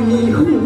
に。船